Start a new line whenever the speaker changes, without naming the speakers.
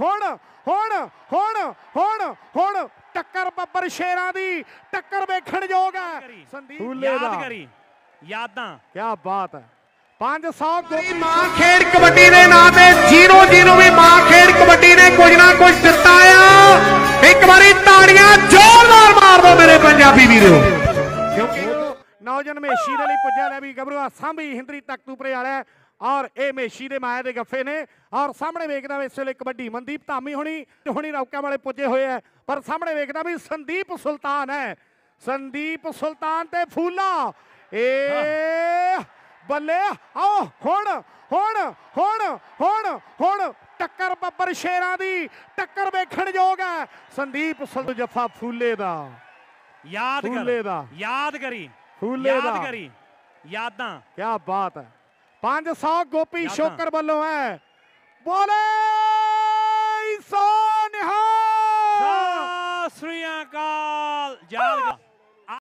ਹੁਣ ਹੁਣ ਹੁਣ ਹੁਣ ਹੁਣ ਟੱਕਰ ਬੱਬਰ ਸ਼ੇਰਾਂ ਦੀ ਟੱਕਰ ਵੇਖਣ ਯੋਗ ਹੈ। ਸੰਦੀਪ
ਯਾਦ ਕਰੀ। ਯਾਦਾਂ।
ਕੀ ਬਾਤ ਹੈ। 500 ਗੋਪੀ
ਮਾਂ ਖੇਡ ਕਬੱਡੀ ਦੇ ਨਾਂ ਤੇ ਜੀਰੋ ਜੀਰੋ ਵੀ ਮਾਂ ਖੇਡ ਕਬੱਡੀ ਨੇ ਕੁਝ ਨਾ ਕੁਝ ਦਿੱਤਾ ਆ। ਇੱਕ ਵਾਰੀ ਤਾੜੀਆਂ ਜ਼ੋਰਦਾਰ ਮਾਰ ਦਿਓ ਮੇਰੇ ਪੰਜਾਬੀ ਵੀਰੋ।
ਕਿਉਂਕਿ ਨੌਜਨ ਮੇਸ਼ੀ ਦੇ ਲਈ ਪੁੱਜਿਆ ਲੈ ਵੀ ਗੱਭਰੂ ਸਾਂਭੀ ਹਿੰਦਰੀ ਤਖਤੂਪਰੇ ਵਾਲਾ ਹੈ। ਔਰ ਇਹ ਮੇਸ਼ੀ ਦੇ ਮਾਇਆ ਦੇ ਗੱਫੇ ਨੇ। ਔਰ ਸਾਹਮਣੇ ਵੇਖਦਾ ਵੀ ਇਸ ਵੇਲੇ ਕਬੱਡੀ ਮਨਦੀਪ ਧਾਮੀ ਹੁਣੀ ਹੁਣੀ ਰੌਕਾ ਵਾਲੇ ਪੁੱਜੇ ਹੋਏ ਆ ਪਰ ਸਾਹਮਣੇ ਵੇਖਦਾ ਵੀ ਸੰਦੀਪ ਸੁਲਤਾਨ ਹੈ ਸੰਦੀਪ ਸੁਲਤਾਨ ਤੇ ਫੂਲਾ। ਏ ਬੱਲੇ ਆਓ ਹੁਣ ਹੁਣ ਹੁਣ ਹੁਣ ਹੁਣ ਟੱਕਰ ਬੱਬਰ ਸ਼ੇਰਾਂ ਦੀ ਟੱਕਰ ਵੇਖਣ ਯੋਗ ਹੈ ਸੰਦੀਪ ਸੁਲ ਜਫਾ ਫੂਲੇ ਦਾ।
ਯਾਦ
ਫੂਲੇ
ਕਰ
ਦਾ।
ਯਾਦ ਕਰੀ
ਫੂਲੇ
ਯਾਦ
ਦਾ।
ਕਰੀ ਯਾਦਾਂ।
ਕੀ ਬਾਤ ਹੈ 500 ਗੋਪੀ
ਯਾਦਾਂ।
ਸ਼ੋਕਰ ਵੱਲੋਂ ਹੈ। ਬੋਲੇ ਸੋ ਨਿਹਾਲ
ਸਤਿ ਸ੍ਰੀ ਅਕਾਲ। ਕਰ